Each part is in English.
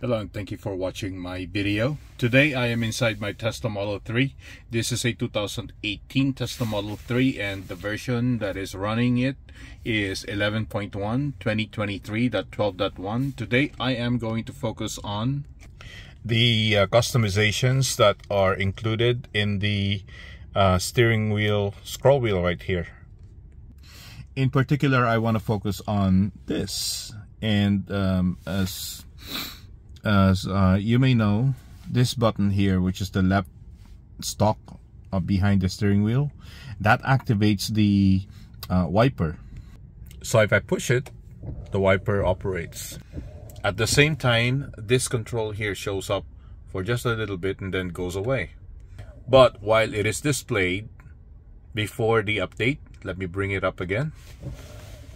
Hello and thank you for watching my video. Today I am inside my Tesla Model 3. This is a 2018 Tesla Model 3 and the version that is running it is 11.1 2023.12.1. Today I am going to focus on the uh, customizations that are included in the uh, steering wheel scroll wheel right here. In particular I want to focus on this and um, as as uh, you may know this button here which is the left stalk uh, behind the steering wheel that activates the uh, wiper. So if I push it the wiper operates. At the same time this control here shows up for just a little bit and then goes away. But while it is displayed before the update let me bring it up again.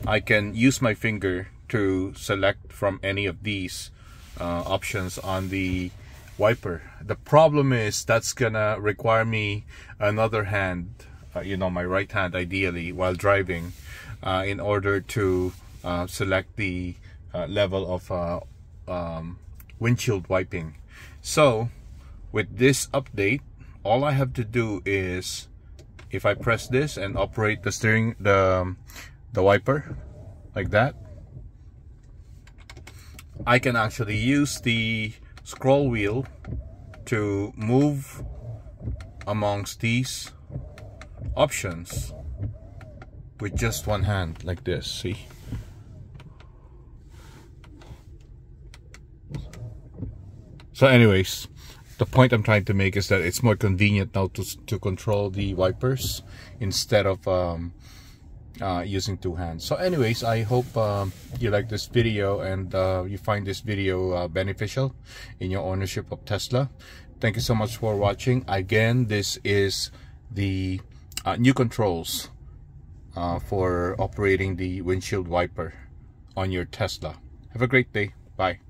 I can use my finger to select from any of these uh, options on the wiper. The problem is that's gonna require me another hand, uh, you know, my right hand ideally while driving uh, in order to uh, select the uh, level of uh, um, windshield wiping. So with this update, all I have to do is if I press this and operate the steering, the, the wiper like that, I can actually use the scroll wheel to move amongst these options with just one hand like this see? So anyways the point I'm trying to make is that it's more convenient now to, to control the wipers instead of um, uh, using two hands. So anyways I hope um, you like this video and uh, you find this video uh, beneficial in your ownership of Tesla. Thank you so much for watching. Again this is the uh, new controls uh, for operating the windshield wiper on your Tesla. Have a great day. Bye